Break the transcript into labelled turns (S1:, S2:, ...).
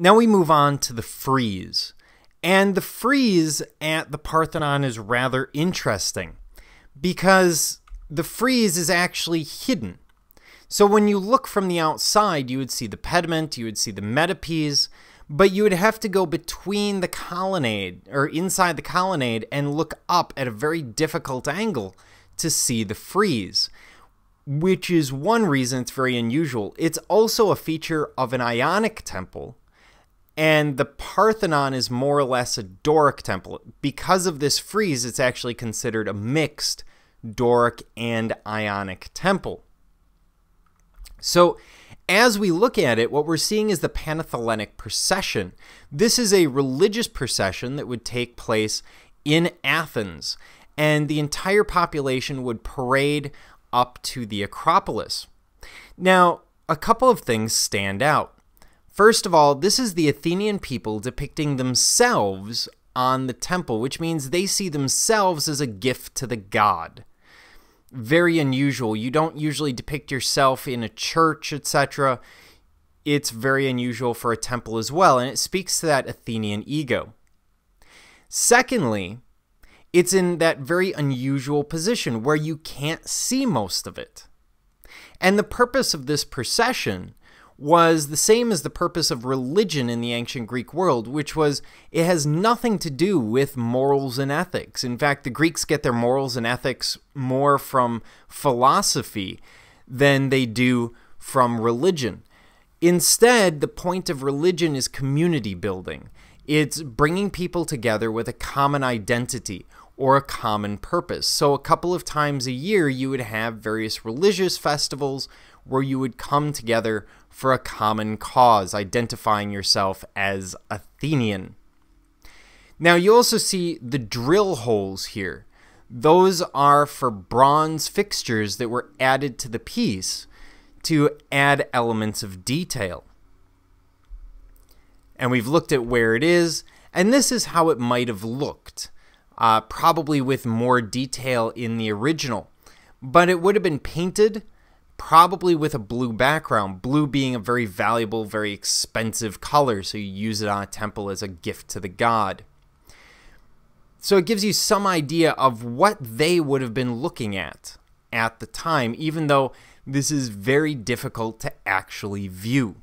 S1: Now we move on to the frieze. And the frieze at the Parthenon is rather interesting because the frieze is actually hidden. So when you look from the outside, you would see the pediment, you would see the metopes, but you would have to go between the colonnade or inside the colonnade and look up at a very difficult angle to see the frieze, which is one reason it's very unusual. It's also a feature of an Ionic temple, and the Parthenon is more or less a Doric temple. Because of this frieze, it's actually considered a mixed Doric and Ionic temple. So, as we look at it, what we're seeing is the Panathenaic procession. This is a religious procession that would take place in Athens, and the entire population would parade up to the Acropolis. Now, a couple of things stand out. First of all, this is the Athenian people depicting themselves on the temple, which means they see themselves as a gift to the god. Very unusual. You don't usually depict yourself in a church, etc. It's very unusual for a temple as well, and it speaks to that Athenian ego. Secondly, it's in that very unusual position where you can't see most of it. And the purpose of this procession was the same as the purpose of religion in the ancient Greek world, which was it has nothing to do with morals and ethics. In fact, the Greeks get their morals and ethics more from philosophy than they do from religion. Instead, the point of religion is community building. It's bringing people together with a common identity or a common purpose. So, a couple of times a year, you would have various religious festivals where you would come together for a common cause, identifying yourself as Athenian. Now, you also see the drill holes here. Those are for bronze fixtures that were added to the piece to add elements of detail. And we've looked at where it is, and this is how it might have looked, uh, probably with more detail in the original. But it would have been painted probably with a blue background, blue being a very valuable, very expensive color, so you use it on a temple as a gift to the god. So it gives you some idea of what they would have been looking at at the time, even though this is very difficult to actually view.